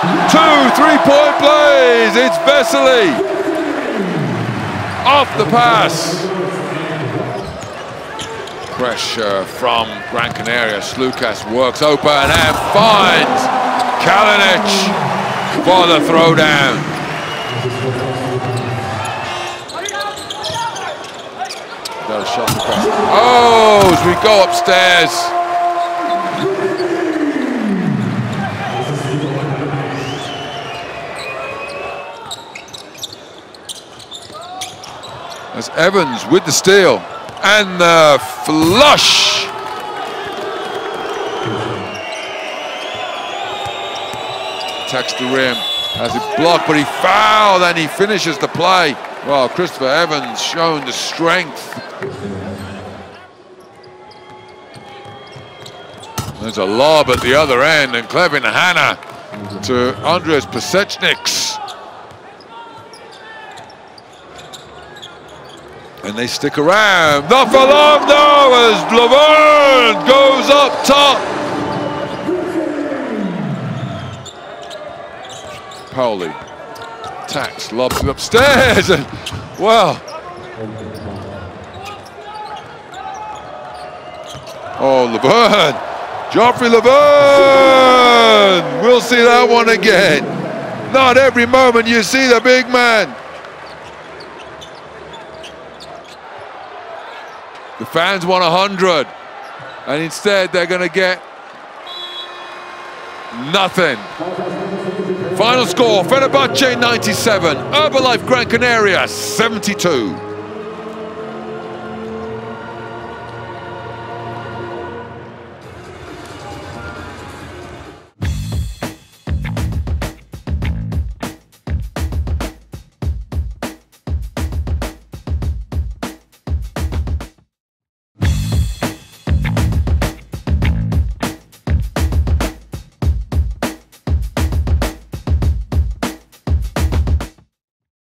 two three-point plays. It's Vesely. Off the pass. Pressure from Gran Canaria. Sloukas works open and finds Kalinic for the throwdown. Oh, as we go upstairs. As Evans with the steal and the flush. Attacks the rim, has it blocked, but he fouled and he finishes the play. Well, Christopher Evans showing the strength. There's a lob at the other end, and Kevin Hanna to Anzejs Pasecniks. And they stick around. Not for long though, as Lauvergne goes up top. Pauli attacks, lobs it upstairs, and well. Oh, Lauvergne, Joffrey Lauvergne. We'll see that one again. Not every moment you see the big man. The fans want 100, and instead they're going to get nothing. Final score, Fenerbahce 97, Herbalife Gran Canaria 72.